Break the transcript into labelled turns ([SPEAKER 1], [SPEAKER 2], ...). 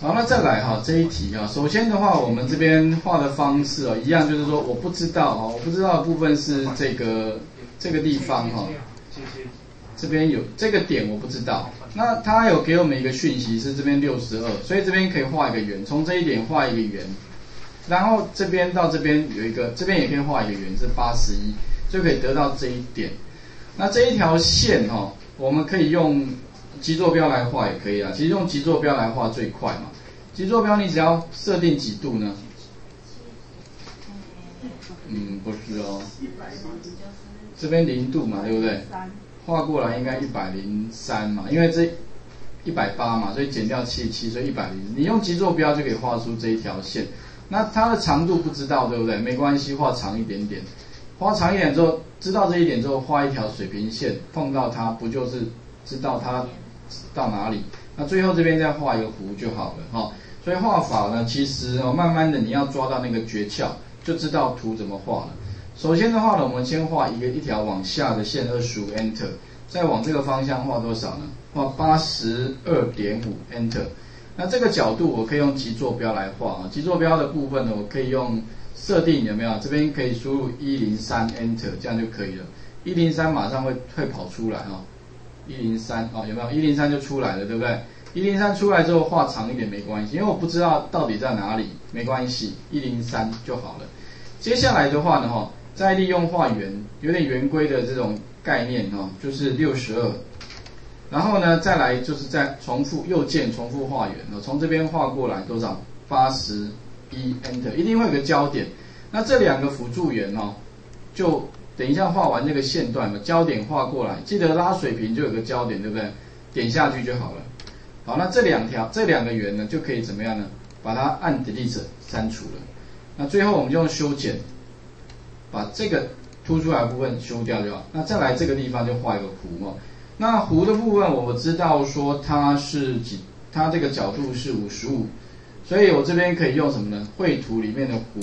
[SPEAKER 1] 好，那再来哈这一题啊，首先的话，我们这边画的方式哦，一样就是说我不知道哦，我不知道的部分是这个这个地方哈，这边有这个点我不知道，那他有给我们一个讯息是这边六十二，所以这边可以画一个圆，从这一点画一个圆，然后这边到这边有一个，这边也可以画一个圆，是八十一，就可以得到这一点。那这一条线哈，我们可以用极坐标来画也可以啊。其实用极坐标来画最快嘛。极坐标你只要设定几度呢？嗯，不是哦。这边零度嘛，对不对？画过来应该一百零三嘛，因为这一百八嘛，所以减掉七七，所以一百零。你用极坐标就可以画出这一条线。那它的长度不知道，对不对？没关系，画长一点点。画长一点之后，知道这一点之后，画一条水平线，碰到它不就是知道它到哪里？那最后这边再画一个弧就好了哈。所以画法呢，其实哦，慢慢的你要抓到那个诀窍，就知道图怎么画了。首先的话呢，我们先画一个一条往下的线，二十五 enter，再往这个方向画多少呢？画八十二点五 enter。那这个角度我可以用极坐标来画啊，极坐标的部分呢，我可以用。设定有没有？这边可以输入一零三 Enter，这样就可以了。一零三马上会会跑出来哈。一零三啊，有没有？一零三就出来了，对不对？一零三出来之后画长一点没关系，因为我不知道到底在哪里，没关系，一零三就好了。接下来的话呢，哈，再利用画圆，有点圆规的这种概念哈，就是六十二。然后呢，再来就是再重复右键重复画圆，哦从这边画过来多少？八十。一 enter 一定会有个焦点，那这两个辅助圆哦，就等一下画完这个线段嘛，焦点画过来，记得拉水平就有个焦点，对不对？点下去就好了。好，那这两条这两个圆呢，就可以怎么样呢？把它按 delete 删除了。那最后我们就用修剪，把这个凸出来部分修掉就好。那再来这个地方就画一个弧嘛。那弧的部分我们知道说它是几，它这个角度是五十五。所以我这边可以用什么呢？绘图里面的弧